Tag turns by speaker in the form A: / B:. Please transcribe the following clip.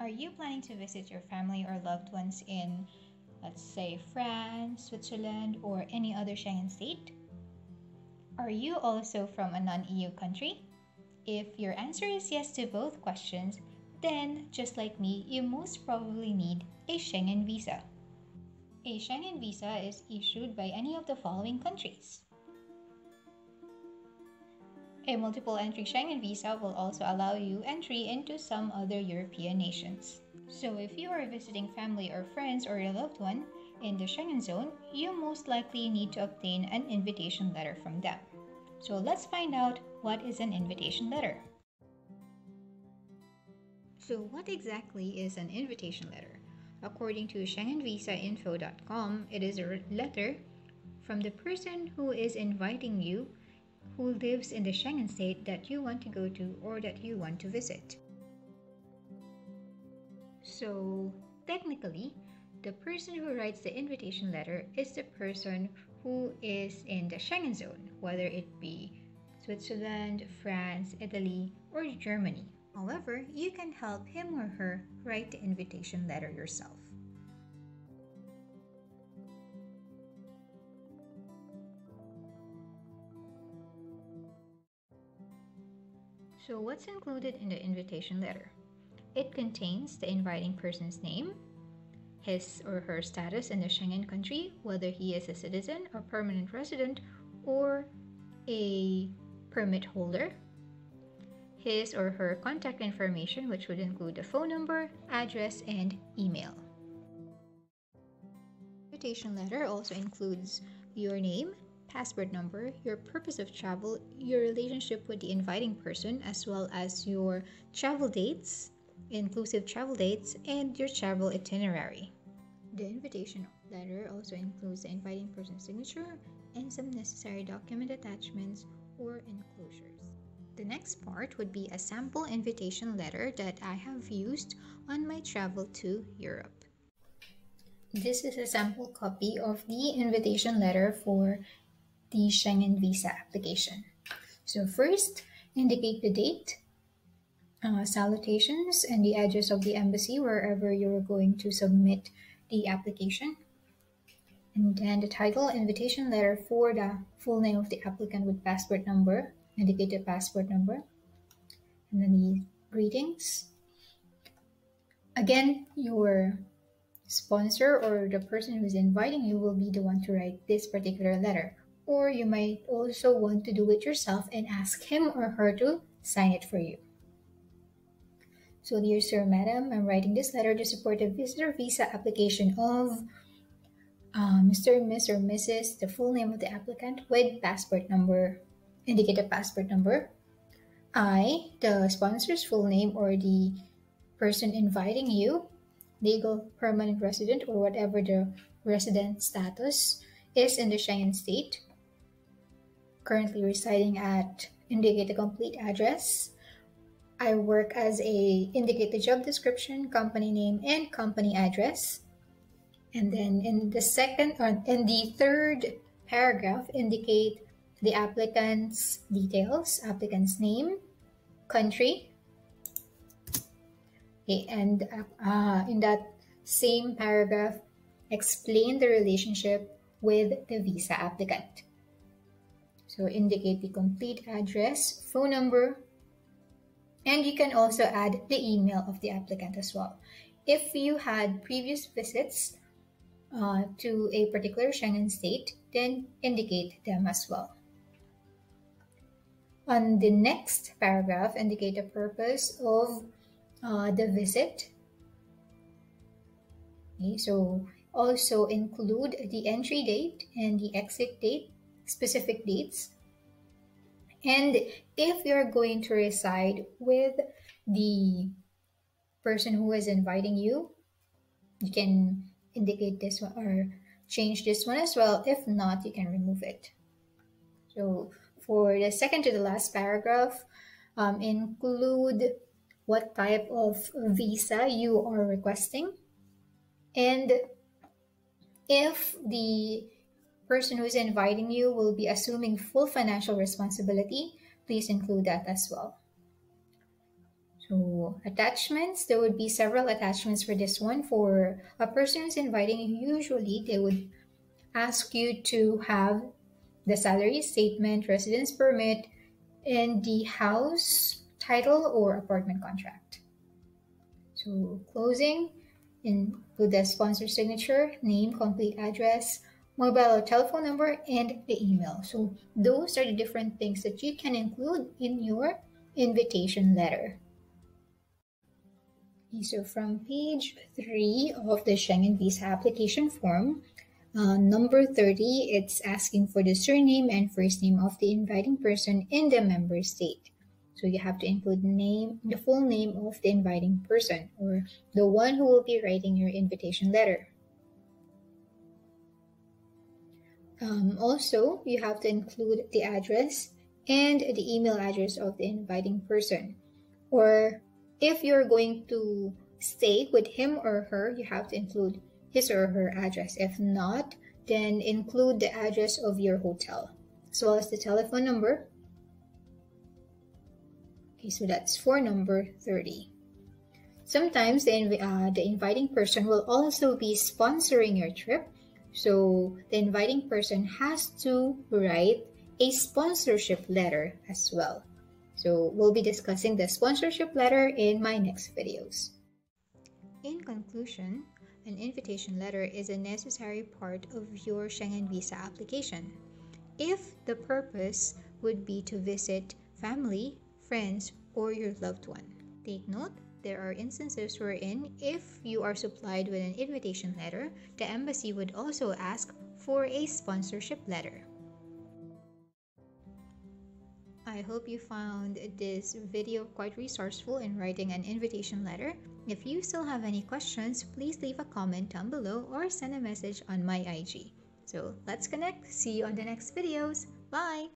A: Are you planning to visit your family or loved ones in, let's say, France, Switzerland, or any other Schengen state? Are you also from a non EU country? If your answer is yes to both questions, then, just like me, you most probably need a Schengen visa. A Schengen visa is issued by any of the following countries. A multiple entry Schengen visa will also allow you entry into some other European nations. So, if you are visiting family or friends or your loved one in the Schengen zone, you most likely need to obtain an invitation letter from them. So, let's find out what is an invitation letter. So, what exactly is an invitation letter? According to SchengenVisaInfo.com, it is a letter from the person who is inviting you who lives in the Schengen state that you want to go to or that you want to visit. So, technically, the person who writes the invitation letter is the person who is in the Schengen zone, whether it be Switzerland, France, Italy, or Germany. However, you can help him or her write the invitation letter yourself. So, what's included in the invitation letter? It contains the inviting person's name, his or her status in the Schengen country, whether he is a citizen or permanent resident or a permit holder, his or her contact information, which would include the phone number, address, and email. Invitation letter also includes your name, passport number, your purpose of travel, your relationship with the inviting person, as well as your travel dates, inclusive travel dates, and your travel itinerary. The invitation letter also includes the inviting person's signature and some necessary document attachments or enclosures. The next part would be a sample invitation letter that I have used on my travel to Europe. This is a sample copy of the invitation letter for the Schengen visa application. So first, indicate the date, uh, salutations, and the address of the embassy wherever you're going to submit the application. And then the title, invitation letter for the full name of the applicant with passport number, indicate the passport number. And then the greetings. Again, your sponsor or the person who's inviting you will be the one to write this particular letter or you might also want to do it yourself and ask him or her to sign it for you. So, dear sir, madam, I'm writing this letter to support the visitor visa application of uh, Mr., Miss, or Mrs., the full name of the applicant with passport number. Indicate the passport number. I, the sponsor's full name or the person inviting you, legal permanent resident or whatever the resident status is in the Schengen state, currently residing at indicate the complete address. I work as a indicate the job description, company name, and company address. And then in the second or in the third paragraph, indicate the applicant's details, applicant's name, country. Okay, and uh, in that same paragraph, explain the relationship with the visa applicant. So indicate the complete address, phone number, and you can also add the email of the applicant as well. If you had previous visits uh, to a particular Schengen state, then indicate them as well. On the next paragraph, indicate the purpose of uh, the visit. Okay, so also include the entry date and the exit date specific dates. And if you're going to reside with the person who is inviting you, you can indicate this one or change this one as well. If not, you can remove it. So for the second to the last paragraph, um, include what type of visa you are requesting and if the person who's inviting you will be assuming full financial responsibility, please include that as well. So attachments, there would be several attachments for this one. For a person who's inviting you, usually they would ask you to have the salary statement, residence permit, and the house title or apartment contract. So closing, include the sponsor signature, name, complete address, mobile or telephone number, and the email. So those are the different things that you can include in your invitation letter. So from page 3 of the Schengen visa application form, uh, number 30, it's asking for the surname and first name of the inviting person in the member state. So you have to include the name, the full name of the inviting person or the one who will be writing your invitation letter. Um, also, you have to include the address and the email address of the inviting person. Or if you're going to stay with him or her, you have to include his or her address. If not, then include the address of your hotel as well as the telephone number Okay, so that's for number 30. Sometimes the, uh, the inviting person will also be sponsoring your trip. So the inviting person has to write a sponsorship letter as well. So we'll be discussing the sponsorship letter in my next videos. In conclusion, an invitation letter is a necessary part of your Schengen visa application. If the purpose would be to visit family, friends, or your loved one. Take note, there are instances wherein if you are supplied with an invitation letter, the embassy would also ask for a sponsorship letter. I hope you found this video quite resourceful in writing an invitation letter. If you still have any questions, please leave a comment down below or send a message on my IG. So let's connect. See you on the next videos. Bye!